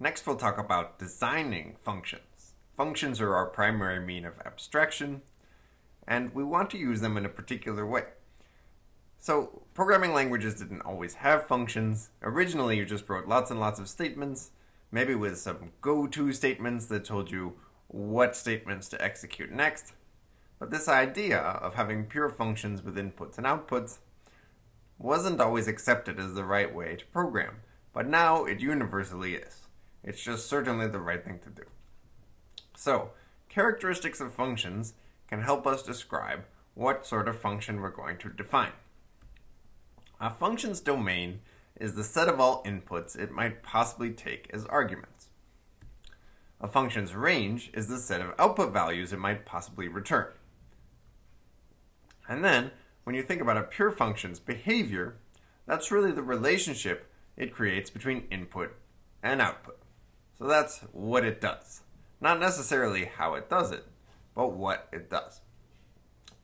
Next, we'll talk about designing functions. Functions are our primary mean of abstraction, and we want to use them in a particular way. So, programming languages didn't always have functions. Originally, you just wrote lots and lots of statements, maybe with some go to statements that told you what statements to execute next. But this idea of having pure functions with inputs and outputs wasn't always accepted as the right way to program, but now it universally is. It's just certainly the right thing to do. So, characteristics of functions can help us describe what sort of function we're going to define. A function's domain is the set of all inputs it might possibly take as arguments. A function's range is the set of output values it might possibly return. And then, when you think about a pure function's behavior, that's really the relationship it creates between input and output. So that's what it does. Not necessarily how it does it, but what it does.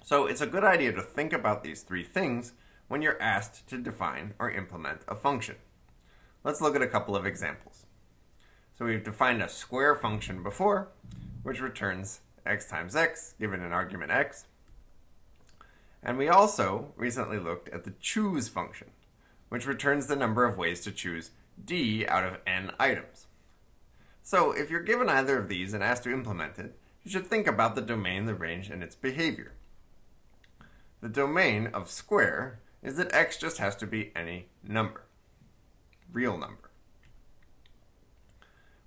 So it's a good idea to think about these three things when you're asked to define or implement a function. Let's look at a couple of examples. So we've defined a square function before, which returns x times x, given an argument x. And we also recently looked at the choose function, which returns the number of ways to choose d out of n items. So if you're given either of these and asked to implement it, you should think about the domain, the range, and its behavior. The domain of square is that x just has to be any number, real number.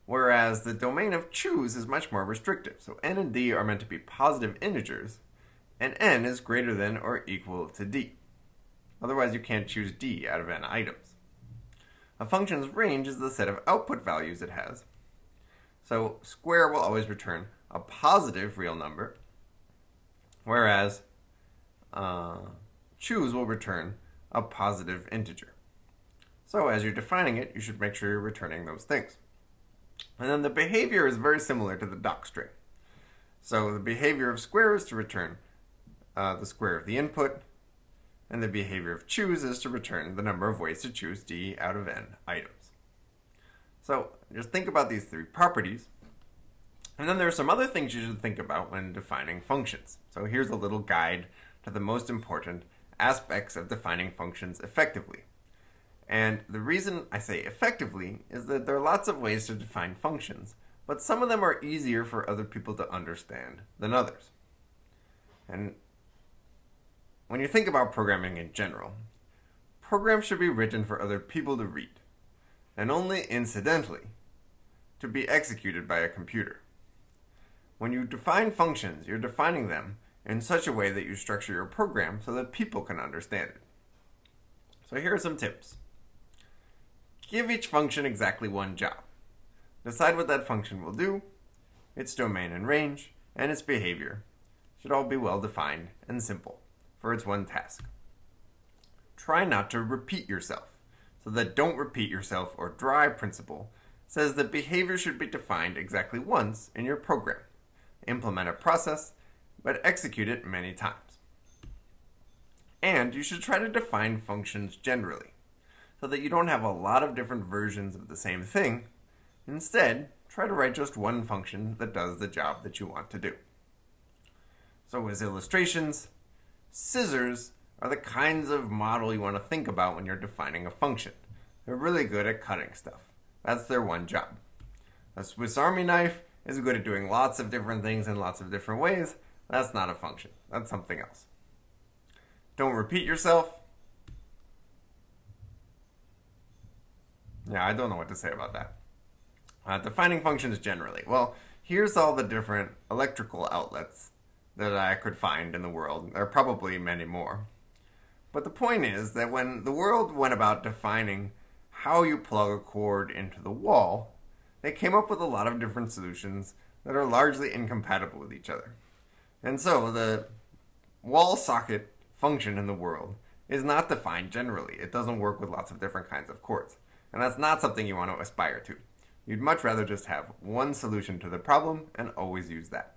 Whereas the domain of choose is much more restrictive. So n and d are meant to be positive integers, and n is greater than or equal to d. Otherwise, you can't choose d out of n items. A function's range is the set of output values it has. So square will always return a positive real number, whereas uh, choose will return a positive integer. So as you're defining it, you should make sure you're returning those things. And then the behavior is very similar to the docstring. So the behavior of square is to return uh, the square of the input, and the behavior of choose is to return the number of ways to choose d out of n items. So just think about these three properties. And then there are some other things you should think about when defining functions. So here's a little guide to the most important aspects of defining functions effectively. And the reason I say effectively is that there are lots of ways to define functions, but some of them are easier for other people to understand than others. And when you think about programming in general, programs should be written for other people to read, and only incidentally to be executed by a computer. When you define functions, you're defining them in such a way that you structure your program so that people can understand it. So here are some tips. Give each function exactly one job. Decide what that function will do, its domain and range, and its behavior should all be well defined and simple for its one task. Try not to repeat yourself, so that don't repeat yourself or dry principle says that behavior should be defined exactly once in your program. Implement a process but execute it many times. And you should try to define functions generally, so that you don't have a lot of different versions of the same thing. Instead, try to write just one function that does the job that you want to do. So as illustrations, scissors are the kinds of model you want to think about when you're defining a function. They're really good at cutting stuff. That's their one job. A Swiss Army knife is good at doing lots of different things in lots of different ways, that's not a function. That's something else. Don't repeat yourself. Yeah, I don't know what to say about that. Uh, defining functions generally. Well, here's all the different electrical outlets that I could find in the world. There are probably many more. But the point is that when the world went about defining how you plug a cord into the wall, they came up with a lot of different solutions that are largely incompatible with each other. And so the wall socket function in the world is not defined generally. It doesn't work with lots of different kinds of cords. And that's not something you want to aspire to. You'd much rather just have one solution to the problem and always use that.